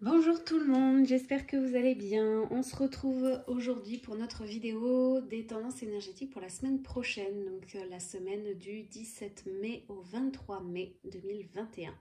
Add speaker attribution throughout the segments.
Speaker 1: Bonjour tout le monde, j'espère que vous allez bien. On se retrouve aujourd'hui pour notre vidéo des tendances énergétiques pour la semaine prochaine, donc euh, la semaine du 17 mai au 23 mai 2021.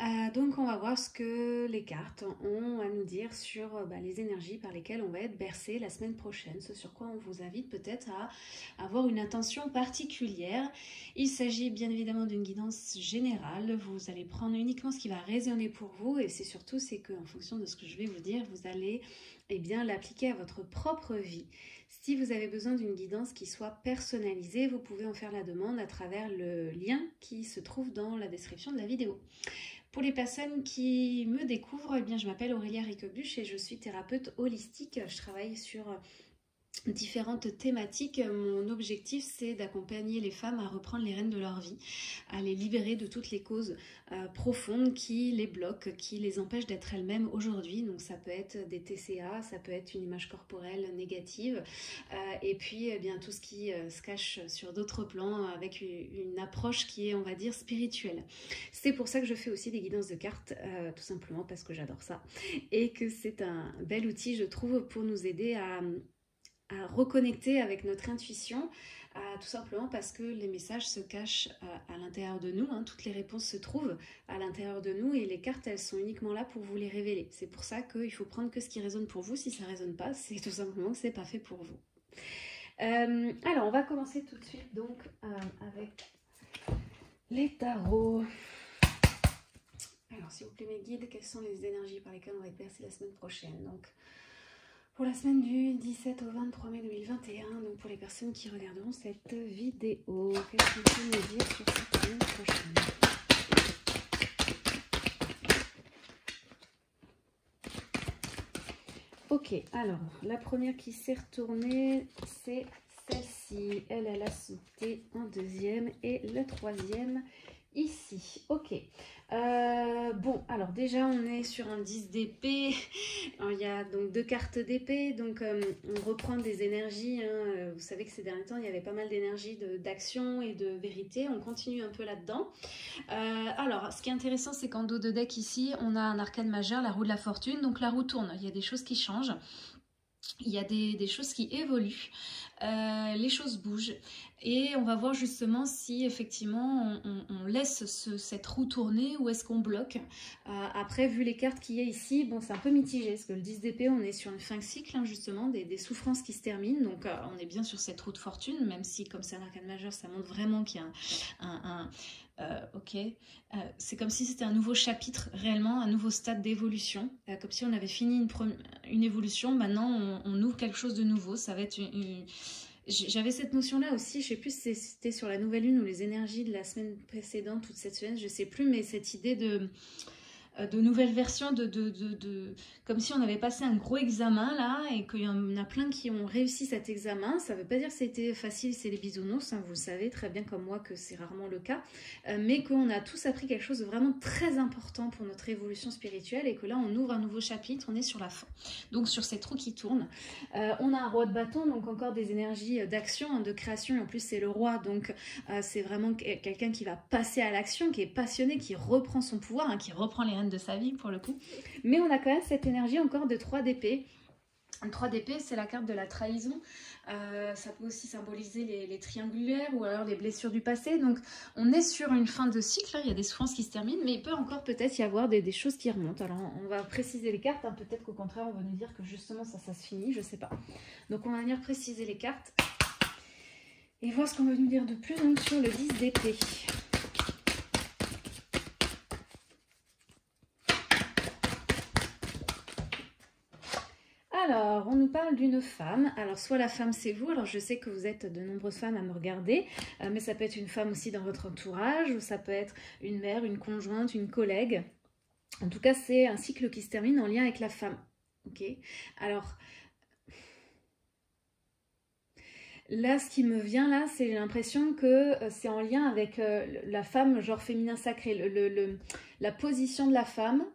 Speaker 1: Euh, donc on va voir ce que les cartes ont à nous dire sur euh, bah, les énergies par lesquelles on va être bercé la semaine prochaine, ce sur quoi on vous invite peut-être à avoir une intention particulière. Il s'agit bien évidemment d'une guidance générale, vous allez prendre uniquement ce qui va résonner pour vous et c'est surtout c'est qu'en fonction de ce que je vais vous dire, vous allez eh bien l'appliquer à votre propre vie. Si vous avez besoin d'une guidance qui soit personnalisée, vous pouvez en faire la demande à travers le lien qui se trouve dans la description de la vidéo. Pour les personnes qui me découvrent, eh bien, je m'appelle Aurélia Ricobuche et je suis thérapeute holistique. Je travaille sur différentes thématiques. Mon objectif, c'est d'accompagner les femmes à reprendre les rênes de leur vie, à les libérer de toutes les causes euh, profondes qui les bloquent, qui les empêchent d'être elles-mêmes aujourd'hui. Donc ça peut être des TCA, ça peut être une image corporelle négative, euh, et puis eh bien tout ce qui euh, se cache sur d'autres plans avec une, approche qui est, on va dire, spirituelle. C'est pour ça que je fais aussi des guidances de cartes, tout simplement parce que j'adore ça, et que c'est un bel outil, je trouve, pour nous aider à à reconnecter avec notre intuition, tout simplement parce que les messages se cachent à, l'intérieur de nous, hein. toutes les réponses se trouvent à l'intérieur de nous et les cartes elles sont uniquement là pour vous les révéler. C'est pour ça qu'il faut prendre que ce qui résonne pour vous, si ça résonne pas, c'est tout simplement que c'est pas fait pour vous. Euh, alors on va commencer tout de suite donc euh, avec les tarots. Alors s'il vous plaît mes guides, quelles sont les énergies par lesquelles on va être percé la semaine prochaine? Pour la semaine du 17 au 23 mai 2021, donc pour les personnes qui regarderont cette vidéo. Qu'est-ce qu'on peut nous dire sur cette semaine prochaine? Ok, alors la première qui s'est retournée, c'est celle-ci. Elle, elle a sauté en deuxième et le troisième ici. Ok. Euh, bon, alors déjà on est sur un 10 d'épée. Il y a donc deux cartes d'épée. Donc euh, on reprend des énergies. Hein. Euh, vous savez que ces derniers temps il y avait pas mal d'énergie d'action et de vérité. On continue un peu là-dedans. alors ce qui est intéressant c'est qu'en dos de deck ici on a un arcane majeur, la roue de la fortune. Donc la roue tourne. Il y a des choses qui changent. Il y a des, choses qui évoluent, les choses bougent. Et on va voir justement si effectivement on, laisse cette roue tourner ou est-ce qu'on bloque. Euh, après, vu les cartes qu'il y a ici, bon, c'est un peu mitigé parce que le 10 d'épée, on est sur une fin de cycle, hein, justement, des, souffrances qui se terminent. Donc, euh, on est bien sur cette roue de fortune, même si, comme c'est un arcane majeur, ça montre vraiment qu'il y a un. Euh, ok, c'est comme si c'était un nouveau chapitre réellement, un nouveau stade d'évolution, comme si on avait fini une, une évolution, maintenant on, ouvre quelque chose de nouveau, ça va être une j'avais cette notion-là aussi, je sais plus si c'était sur la nouvelle lune ou les énergies de la semaine précédente, toute cette semaine, je sais plus, mais cette idée de euh, de nouvelles versions, de, de, de, comme si on avait passé un gros examen là et qu'il y en a plein qui ont réussi cet examen. Ça ne veut pas dire que c'était facile, c'est les bisounours, hein, vous savez très bien comme moi que c'est rarement le cas, euh, mais qu'on a tous appris quelque chose de vraiment très important pour notre évolution spirituelle et que là on ouvre un nouveau chapitre, on est sur la fin. Donc sur cette roue qui tourne, euh, on a un roi de bâton, donc encore des énergies d'action, hein, de création, et en plus c'est le roi, donc c'est vraiment quelqu'un qui va passer à l'action, qui est passionné, qui reprend son pouvoir, hein, qui reprend les de sa vie pour le coup. Mais on a quand même cette énergie encore de 3 d'épée. 3 d'épée, c'est la carte de la trahison. Euh, ça peut aussi symboliser les, triangulaires ou alors les blessures du passé. Donc, on est sur une fin de cycle. Hein. Il y a des souffrances qui se terminent, mais il peut encore peut-être y avoir des, choses qui remontent. Alors, on va préciser les cartes. Hein. Peut-être qu'au contraire, on va nous dire que justement, ça, ça se finit. Je sais pas. Donc, on va venir préciser les cartes et voir ce qu'on va nous dire de plus sur le 10 d'épée. On nous parle d'une femme. Alors, soit la femme, c'est vous. Alors, je sais que vous êtes de nombreuses femmes à me regarder, euh, mais ça peut être une femme aussi dans votre entourage, ou ça peut être une mère, une conjointe, une collègue. En tout cas, c'est un cycle qui se termine en lien avec la femme. Ok Alors, Là, ce qui me vient là, c'est l'impression que euh, c'est en lien avec euh, la femme, genre féminin sacré, la position de la femme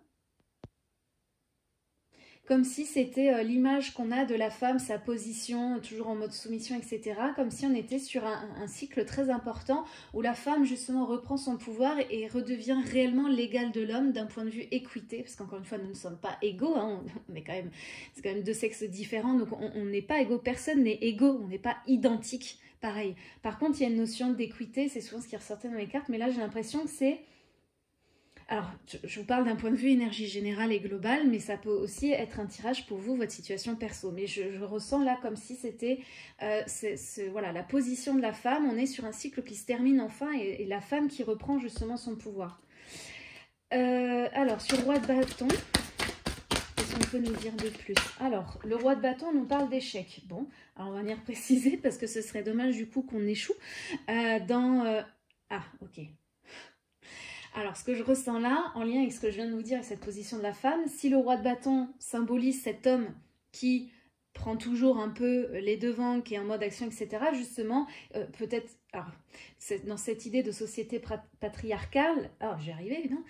Speaker 1: comme si c'était euh, l'image qu'on a de la femme, sa position, toujours en mode soumission, etc. Comme si on était sur un, cycle très important où la femme justement reprend son pouvoir et redevient réellement l'égale de l'homme d'un point de vue équité, parce qu'encore une fois, nous ne sommes pas égaux, hein. on est quand même, c'est quand même deux sexes différents, donc on n'est pas égaux, personne n'est égaux, on n'est pas identique. Pareil. Par contre, il y a une notion d'équité, c'est souvent ce qui ressortait dans les cartes, mais là j'ai l'impression que c'est alors, je vous parle d'un point de vue énergie générale et globale, mais ça peut aussi être un tirage pour vous, votre situation perso. Mais je, ressens là comme si c'était euh, voilà, la position de la femme. On est sur un cycle qui se termine enfin et, la femme qui reprend justement son pouvoir. Euh, alors, sur le roi de bâton, qu'est-ce qu'on peut nous dire de plus? Alors, le roi de bâton nous parle d'échec. Bon, alors on va venir préciser parce que ce serait dommage du coup qu'on échoue. Euh, dans... ah, ok. Alors, ce que je ressens là, en lien avec ce que je viens de vous dire et cette position de la femme, si le roi de bâton symbolise cet homme qui prend toujours un peu les devants, qui est en mode action, etc., justement, euh, peut-être, dans cette idée de société patriarcale, oh, j'ai arrivé, non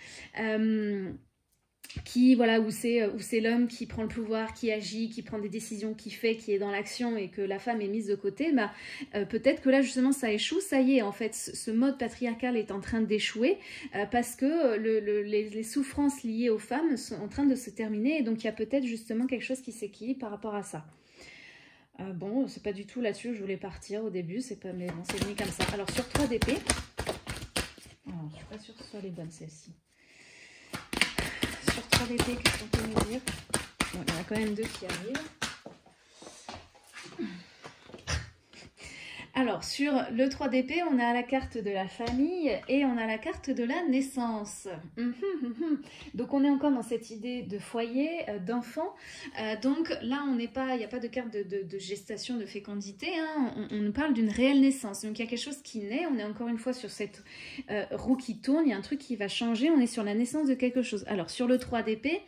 Speaker 1: qui voilà où c'est euh, où c'est l'homme qui prend le pouvoir, qui agit, qui prend des décisions, qui fait, qui est dans l'action et que la femme est mise de côté, bah euh, peut-être que là justement ça échoue, ça y est en fait ce mode patriarcal est en train d'échouer euh, parce que les, souffrances liées aux femmes sont en train de se terminer et donc il y a peut-être justement quelque chose qui s'équilibre par rapport à ça. bon, c'est pas du tout là-dessus, je voulais partir au début, c'est pas mais bon, c'est venu comme ça. Alors sur 3 d'épée, oh, je suis pas sûre que ce soit les bonnes celles-ci sur d'été, qu'est-ce qu'on peut nous dire Bon, il y en a quand même deux qui arrivent. Alors, sur le 3 d'épée, on a la carte de la famille et on a la carte de la naissance. Donc, on est encore dans cette idée de foyer, euh, d'enfant. Euh, donc, là, on n'est pas, il n'y a pas de carte de, gestation, de fécondité. Hein. On, nous parle d'une réelle naissance. Donc, il y a quelque chose qui naît. On est encore une fois sur cette euh, roue qui tourne. Il y a un truc qui va changer. On est sur la naissance de quelque chose. Alors, sur le 3 d'épée,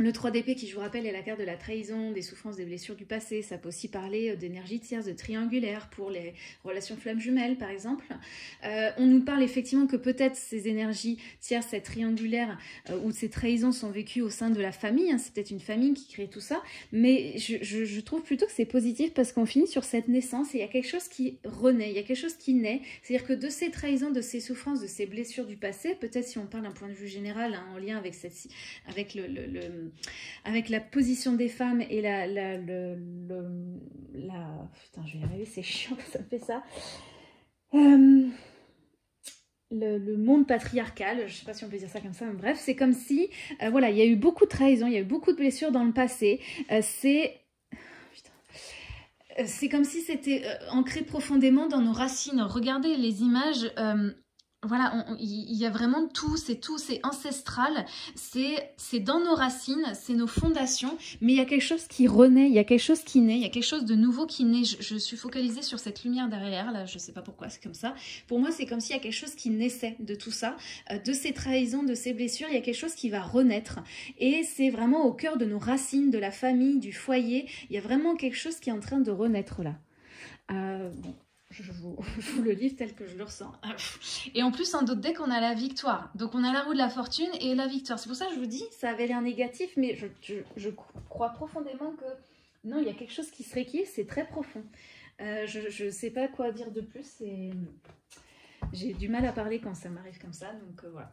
Speaker 1: le 3 d'épée qui, je vous rappelle, est la carte de la trahison, des souffrances, des blessures du passé. Ça peut aussi parler euh, d'énergie tierce, de triangulaire pour les relations flammes jumelles, par exemple. Euh, on nous parle effectivement que peut-être ces énergies tierces, cette triangulaire euh, ou ces trahisons sont vécues au sein de la famille. Hein. C'est peut-être une famille qui crée tout ça. Mais je, trouve plutôt que c'est positif parce qu'on finit sur cette naissance et il y a quelque chose qui renaît, il y a quelque chose qui naît. C'est-à-dire que de ces trahisons, de ces souffrances, de ces blessures du passé, peut-être si on parle d'un point de vue général, hein, en lien avec, cette, avec le avec la position des femmes et la, putain, je vais y arriver, c'est chiant, ça me fait ça. Euh, le, monde patriarcal, je sais pas si on peut dire ça comme ça, mais bref, c'est comme si, euh, voilà, il y a eu beaucoup de trahison, il y a eu beaucoup de blessures dans le passé. Euh, c'est c'est comme si c'était ancré profondément dans nos racines. Regardez les images voilà, il y a vraiment tout, c'est tout, c'est ancestral, c'est dans nos racines, c'est nos fondations, mais il y a quelque chose qui renaît, il y a quelque chose qui naît, il y a quelque chose de nouveau qui naît. Je, suis focalisée sur cette lumière derrière, là, je sais pas pourquoi c'est comme ça. Pour moi, c'est comme s'il y a quelque chose qui naissait de tout ça, euh, de ces trahisons, de ces blessures, il y a quelque chose qui va renaître. Et c'est vraiment au cœur de nos racines, de la famille, du foyer, il y a vraiment quelque chose qui est en train de renaître là. Euh, bon je vous, le livre tel que je le ressens. Et en plus, en d'autres decks, on a la victoire. Donc, on a la roue de la fortune et la victoire. C'est pour ça que je vous dis, ça avait l'air négatif, mais je, crois profondément que non, il y a quelque chose qui se rééquilibre, c'est très profond. Euh, je ne sais pas quoi dire de plus et j'ai du mal à parler quand ça m'arrive comme ça, donc euh, voilà.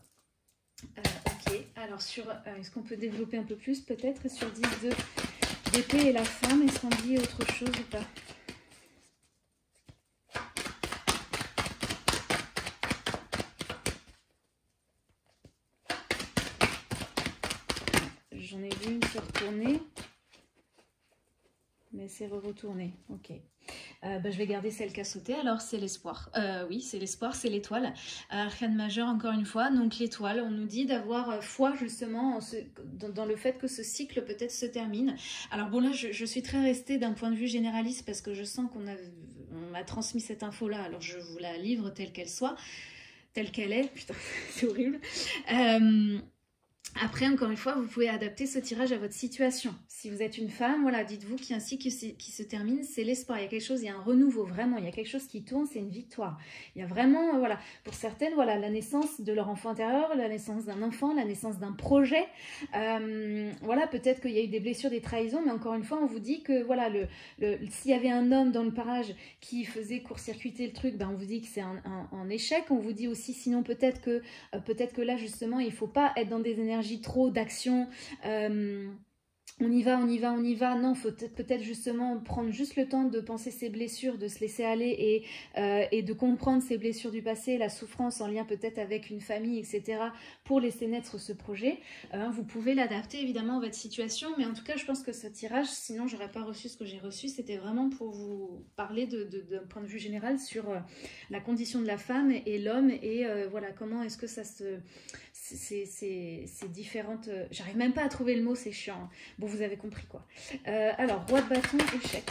Speaker 1: Euh, ok, alors sur, est-ce qu'on peut développer un peu plus peut-être sur 10 de d'épée et la femme Est-ce qu'on dit autre chose ou pas? Mais c'est retourné. Ok. Euh, bah, je vais garder celle qui a sauté. Alors, c'est l'espoir. Euh, oui, c'est l'espoir, c'est l'étoile. Euh, majeur, encore une fois. Donc, l'étoile, on nous dit d'avoir foi justement dans, le fait que ce cycle peut-être se termine. Alors, bon, là, je, suis très restée d'un point de vue généraliste parce que je sens qu'on m'a transmis cette info-là. Alors, je vous la livre telle qu'elle soit, telle qu'elle est. Putain, c'est horrible. Après, encore une fois, vous pouvez adapter ce tirage à votre situation. Si vous êtes une femme, voilà, dites-vous qu'ainsi qui, se termine, c'est l'espoir. Il y a quelque chose, il y a un renouveau, vraiment. Il y a quelque chose qui tourne, c'est une victoire. Il y a vraiment, euh, voilà, pour certaines, voilà, la naissance de leur enfant intérieur, la naissance d'un enfant, la naissance d'un projet. Euh, voilà, peut-être qu'il y a eu des blessures, des trahisons, mais encore une fois, on vous dit que, voilà, le, s'il y avait un homme dans le parage qui faisait court-circuiter le truc, ben, on vous dit que c'est un, échec. On vous dit aussi, sinon, peut-être que, euh, peut-être que là, justement, il ne faut pas être dans des énergies trop d'action. Euh, on y va, on y va, on y va. Non, faut peut-être justement prendre juste le temps de penser ses blessures, de se laisser aller et, euh, de comprendre ses blessures du passé, la souffrance en lien peut-être avec une famille, etc. pour laisser naître ce projet. Euh, vous pouvez l'adapter évidemment à votre situation, mais en tout cas, je pense que ce tirage, sinon j'aurais pas reçu ce que j'ai reçu, c'était vraiment pour vous parler d'un point de vue général sur la condition de la femme et l'homme et voilà comment est-ce que ça se c'est différentes. Euh, j'arrive même pas à trouver le mot, c'est chiant. Bon, vous avez compris quoi. Euh, alors, roi de bâton, échec.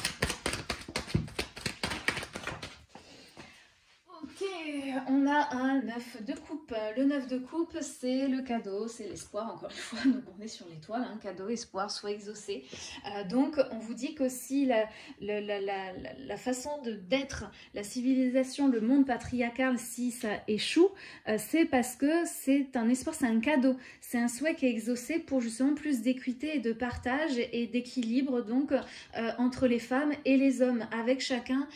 Speaker 1: On a un 9 de coupe. Le 9 de coupe, c'est le cadeau, c'est l'espoir, encore une fois, donc on est sur l'étoile, hein, cadeau, espoir, soit exaucé. Euh, donc on vous dit que si la, la, façon d'être, la civilisation, le monde patriarcal, si ça échoue, euh, c'est parce que c'est un espoir, c'est un cadeau, c'est un souhait qui est exaucé pour justement plus d'équité et de partage et d'équilibre donc euh, entre les femmes et les hommes, avec chacun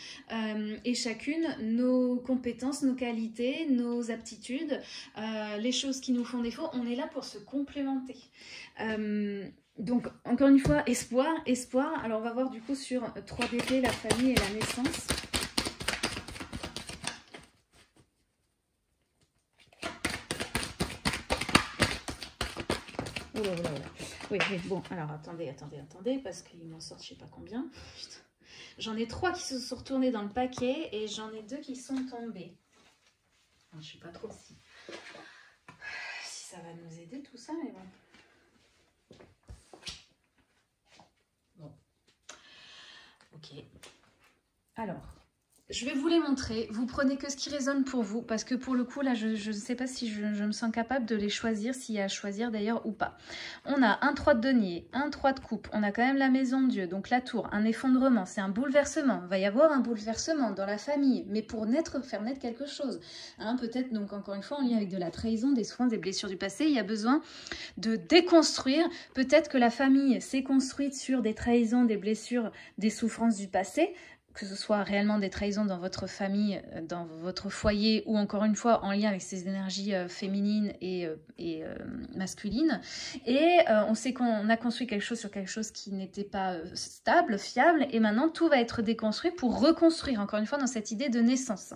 Speaker 1: et chacune nos compétences, nos qualités, nos aptitudes, euh, les choses qui nous font défaut. On est là pour se complémenter. Euh, donc, encore une fois, espoir, espoir. Alors, on va voir du coup sur 3DP, la famille et la naissance. Oh oui, bon, alors attendez, attendez, attendez, parce qu'il m'en sort je sais pas combien. J'en ai trois qui se sont retournés dans le paquet et j'en ai deux qui sont tombés. Je ne sais pas trop si, si ça va nous aider tout ça, mais bon. Bon. Ok. Alors, je vais vous les montrer. Vous prenez que ce qui résonne pour vous, parce que pour le coup, là, je ne sais pas si je, me sens capable de les choisir, s'il y a à choisir d'ailleurs ou pas. On a un 3 de denier, un 3 de coupe, on a quand même la maison de Dieu, donc la tour, un effondrement, c'est un bouleversement. Il va y avoir un bouleversement dans la famille, mais pour naître, faire naître quelque chose. Hein, Peut-être, donc encore une fois, en lien avec de la trahison, des soins, des blessures du passé, il y a besoin de déconstruire. Peut-être que la famille s'est construite sur des trahisons, des blessures, des souffrances du passé, que ce soit réellement des trahisons dans votre famille, euh, dans votre foyer, ou encore une fois en lien avec ces énergies euh, féminines et, euh, masculines. Et on sait qu'on a construit quelque chose sur quelque chose qui n'était pas stable, fiable, et maintenant tout va être déconstruit pour reconstruire, encore une fois, dans cette idée de naissance.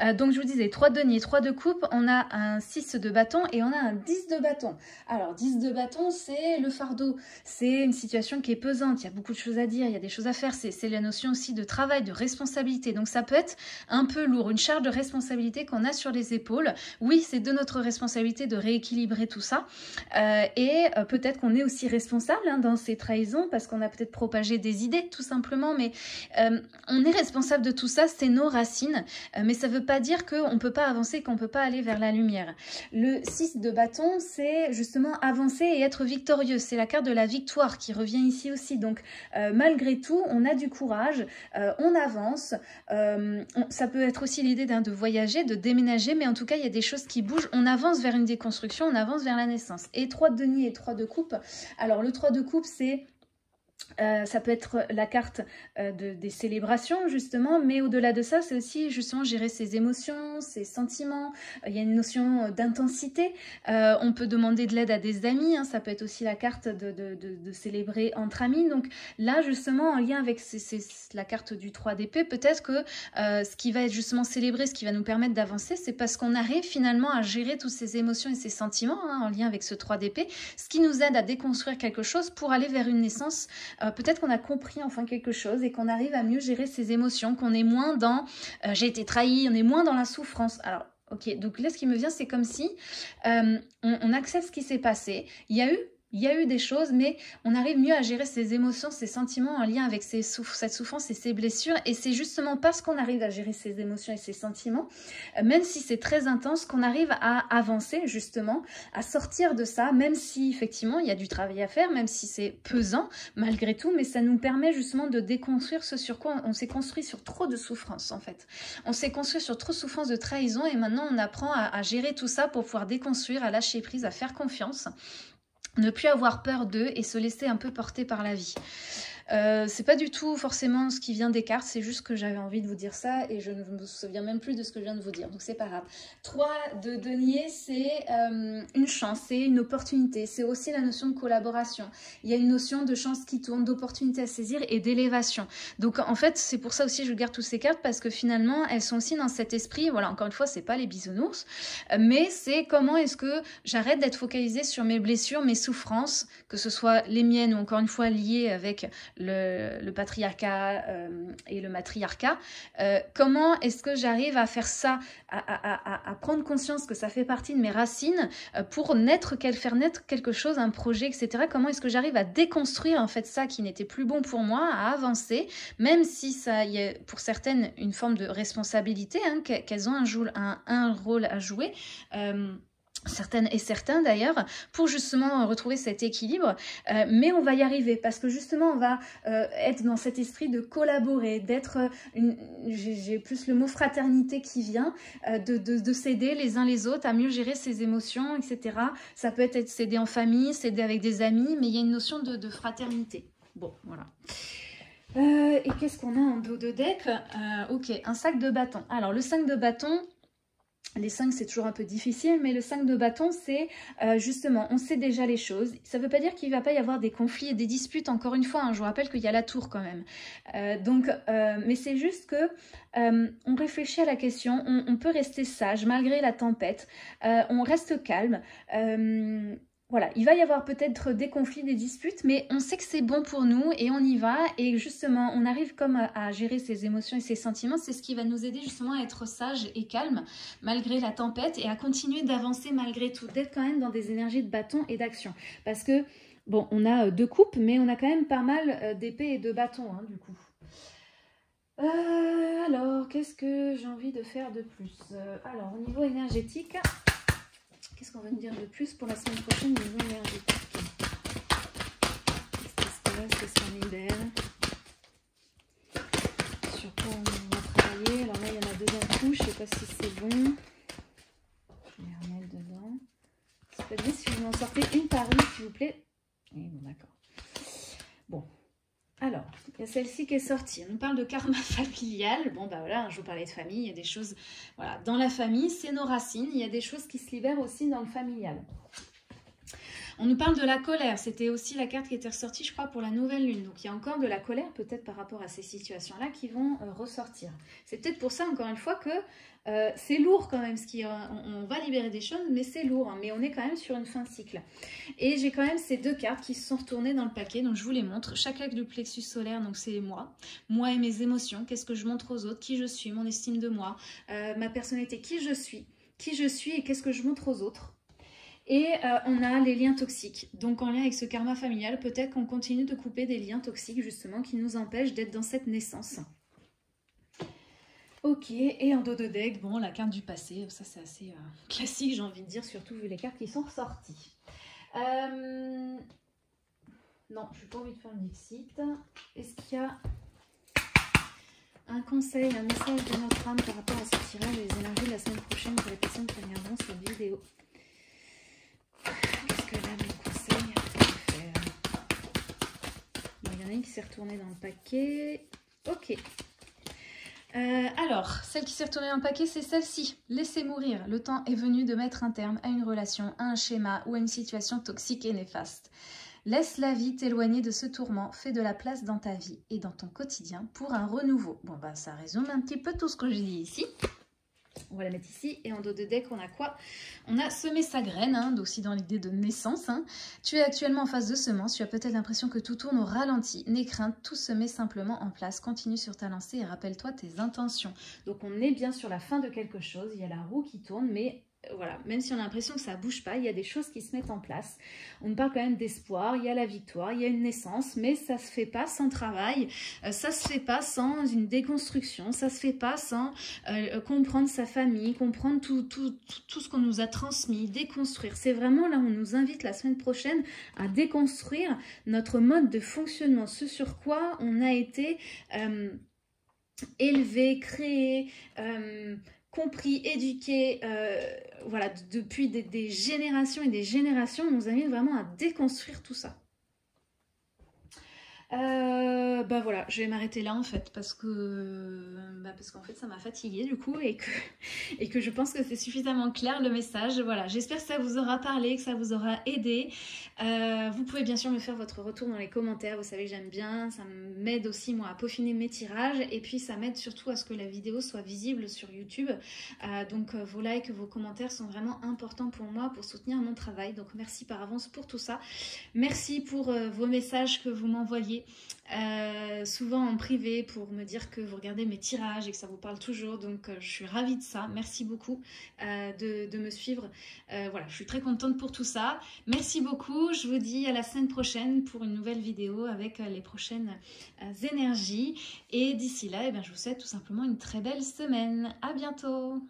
Speaker 1: Euh, donc je vous disais 3 de denier, 3 de coupe, on a un 6 de bâton et on a un 10 de bâton. Alors 10 de bâton, c'est le fardeau, c'est une situation qui est pesante, il y a beaucoup de choses à dire, il y a des choses à faire, c'est la notion aussi de travail, de responsabilité. Donc ça peut être un peu lourd, une charge de responsabilité qu'on a sur les épaules. Oui, c'est de notre responsabilité de rééquilibrer tout ça. Euh, et euh, peut-être qu'on est aussi responsable hein, dans ces trahisons parce qu'on a peut-être propagé des idées tout simplement, mais on est responsable de tout ça, c'est nos racines, mais ça veut dire qu'on ne peut pas avancer, qu'on ne peut pas aller vers la lumière. Le 6 de bâton, c'est justement avancer et être victorieux. C'est la carte de la victoire qui revient ici aussi. Donc, euh, malgré tout, on a du courage, euh, on avance. Euh, ça peut être aussi l'idée de voyager, de déménager, mais en tout cas, il y a des choses qui bougent. On avance vers une déconstruction, on avance vers la naissance. Et 3 de denier et 3 de coupe. Alors, le 3 de coupe, c'est euh, ça peut être la carte euh, de, des célébrations justement, mais au-delà de ça, c'est aussi justement gérer ses émotions, ses sentiments. Euh, il y a une notion d'intensité. on peut demander de l'aide à des amis. Hein. ça peut être aussi la carte de, célébrer entre amis. Donc là, justement, en lien avec la carte du 3 d'épée, peut-être que ce qui va être justement célébré, ce qui va nous permettre d'avancer, c'est parce qu'on arrive finalement à gérer toutes ces émotions et ces sentiments hein, en lien avec ce 3 d'épée, ce qui nous aide à déconstruire quelque chose pour aller vers une naissance euh, peut-être qu'on a compris enfin quelque chose et qu'on arrive à mieux gérer ses émotions, qu'on est moins dans euh, j'ai été trahi, on est moins dans la souffrance. Alors, ok, donc là ce qui me vient, c'est comme si euh, on, accepte ce qui s'est passé. Il y a eu
Speaker 2: il y a eu des choses, mais on arrive mieux à gérer ses émotions, ses sentiments en lien avec cette souffrance et ses blessures. Et c'est justement parce qu'on arrive à gérer ses émotions et ses sentiments, euh, même si c'est très intense, qu'on arrive à avancer justement, à sortir de ça, même si effectivement il y a du travail à faire, même si c'est pesant malgré tout, mais ça nous permet justement de déconstruire ce sur quoi on s'est construit sur trop de souffrance en fait. On s'est construit sur trop de souffrance de trahison et maintenant on apprend à gérer tout ça pour pouvoir déconstruire, à lâcher prise, à faire confiance ne plus avoir peur d'eux et se laisser un peu porter par la vie. Euh, c'est pas du tout forcément ce qui vient des cartes, c'est juste que j'avais envie de vous dire ça et je ne me souviens même plus de ce que je viens de vous dire, donc c'est pas grave. 3 de denier, c'est euh, une chance, c'est une opportunité, c'est aussi la notion de collaboration. Il y a une notion de chance qui tourne, d'opportunité à saisir et d'élévation. Donc en fait, c'est pour ça aussi que je garde toutes ces cartes parce que finalement, elles sont aussi dans cet esprit, voilà, encore une fois, c'est pas les bisounours, mais c'est comment est-ce que j'arrête d'être focalisée sur mes blessures, mes souffrances, que ce soit les miennes ou encore une fois liées avec le, patriarcat euh, et le matriarcat. Euh, comment est-ce que j'arrive à faire ça, à, prendre conscience que ça fait partie de mes racines euh, pour naître, faire naître quelque chose, un projet, etc. Comment est-ce que j'arrive à déconstruire en fait ça qui n'était plus bon pour moi, à avancer, même si ça y a pour certaines une forme de responsabilité, hein, qu'elles ont un, un, rôle à jouer certaines et certains d'ailleurs, pour justement retrouver cet équilibre. Euh, mais on va y arriver parce que justement on va euh, être dans cet esprit de collaborer, d'être, j'ai plus le mot fraternité qui vient, euh, de, de, s'aider les uns les autres à mieux gérer ses émotions, etc. Ça peut être s'aider en famille, s'aider avec des amis, mais il y a une notion de, de fraternité. Bon, voilà. et qu'est-ce qu'on a en dos de deck? Ok, un sac de bâton. Alors le sac de bâton, les 5, c'est toujours un peu difficile, mais le 5 de bâton, c'est euh, justement, on sait déjà les choses. Ça ne veut pas dire qu'il ne va pas y avoir des conflits et des disputes, encore une fois, hein, je vous rappelle qu'il y a la tour quand même. Euh, donc, euh, mais c'est juste que on réfléchit à la question, on, on, peut rester sage malgré la tempête, on reste calme voilà, il va y avoir peut-être des conflits, des disputes, mais on sait que c'est bon pour nous et on y va. Et justement, on arrive comme à, gérer ses émotions et ses sentiments. C'est ce qui va nous aider justement à être sage et calme malgré la tempête et à continuer d'avancer malgré tout, d'être quand même dans des énergies de bâton et d'action. Parce que, bon, on a euh, deux coupes, mais on a quand même pas mal euh, d'épées et de bâtons, hein, du coup. Euh, alors, qu'est-ce que j'ai envie de faire de plus? Alors, au niveau énergétique... Qu'est-ce qu'on va nous dire de plus pour la semaine prochaine niveau énergétique Qu'est-ce qui se passe Qu'est-ce qu'on Sur quoi on va travailler Alors là, il y en a deux d'un coup. Je ne sais pas si c'est bon. Je vais remettre dedans. C'est pas bien si vous m'en sortez une par une, s'il vous plaît. Oui, bon, d'accord. Bon, alors, il y a celle-ci qui est sortie. On nous parle de karma familial. Bon, bah voilà, je vous parlais de famille. Il y a des choses, voilà, dans la famille, c'est nos racines. Il y a des choses qui se libèrent aussi dans le familial. On nous parle de la colère. C'était aussi la carte qui était ressortie, je crois, pour la nouvelle lune. Donc il y a encore de la colère peut-être par rapport à ces situations-là qui vont euh, ressortir. C'est peut-être pour ça, encore une fois, que euh, c'est lourd quand même. Euh, on, va libérer des choses, mais c'est lourd. Hein. mais on est quand même sur une fin de cycle. Et j'ai quand même ces deux cartes qui se sont retournées dans le paquet. Donc je vous les montre. Chaque acte du plexus solaire, donc c'est moi. Moi et mes émotions. Qu'est-ce que je montre aux autres? Qui je suis? Mon estime de moi Ma personnalité. Qui je suis? Qui je suis et qu'est-ce que je montre aux autres? Et euh, on a les liens toxiques. Donc en lien avec ce karma familial, peut-être qu'on continue de couper des liens toxiques justement qui nous empêchent d'être dans cette naissance. Ok, et en dos de deck, bon, la carte du passé, ça c'est assez euh, classique, j'ai envie de dire, surtout vu les cartes qui sont ressorties. Euh, non, je n'ai pas envie de faire une exit. Est-ce qu'il y a un conseil, un message de notre âme par rapport à ce tirage et les énergies de la semaine prochaine pour les personnes qui regarderont cette vidéo? Il y en a une qui s'est retournée dans le paquet. Ok. Euh, alors, celle qui s'est retournée dans le paquet, c'est celle-ci. Laissez mourir. Le temps est venu de mettre un terme à une relation, à un schéma ou à une situation toxique et néfaste. Laisse la vie t'éloigner de ce tourment, fais de la place dans ta vie et dans ton quotidien pour un renouveau. Bon, bah ça résume un petit peu tout ce que j'ai dit ici. On va la mettre ici. Et en dos de deck, on a quoi? On a semé sa graine, hein, aussi dans l'idée de naissance. Hein. Tu es actuellement en phase de semence. Tu as peut-être l'impression que tout tourne au ralenti. N'aie crainte, tout se met simplement en place. Continue sur ta lancée et rappelle-toi tes intentions. Donc on est bien sur la fin de quelque chose. Il y a la roue qui tourne, mais voilà, même si on a l'impression que ça bouge pas, il y a des choses qui se mettent en place. On parle quand même d'espoir, il y a la victoire, il y a une naissance, mais ça se fait pas sans travail, euh, ça se fait pas sans une déconstruction, ça se fait pas sans euh, comprendre sa famille, comprendre tout, tout, tout, ce qu'on nous a transmis, déconstruire. C'est vraiment là où on nous invite la semaine prochaine à déconstruire notre mode de fonctionnement, ce sur quoi on a été euh, élevé, créé compris, éduqué, euh, voilà, depuis des, générations et des générations, on nous invite vraiment à déconstruire tout ça. Euh, bah voilà, je vais m'arrêter là en fait parce que bah parce qu'en fait ça m'a fatiguée du coup et que et que je pense que c'est suffisamment clair le message. Voilà, j'espère que ça vous aura parlé, que ça vous aura aidé. Euh, vous pouvez bien sûr me faire votre retour dans les commentaires. Vous savez que j'aime bien, ça m'aide aussi moi à peaufiner mes tirages et puis ça m'aide surtout à ce que la vidéo soit visible sur YouTube. Euh, donc vos likes, vos commentaires sont vraiment importants pour moi pour soutenir mon travail. Donc merci par avance pour tout ça. Merci pour vos messages que vous m'envoyez euh, souvent en privé pour me dire que vous regardez mes tirages et que ça vous parle toujours. Donc euh, je suis ravie de ça. Merci beaucoup euh, de, me suivre. voilà, je suis très contente pour tout ça. Merci beaucoup. Je vous dis à la semaine prochaine pour une nouvelle vidéo avec les prochaines énergies. Et d'ici là, eh bien, je vous souhaite tout simplement une très belle semaine. À bientôt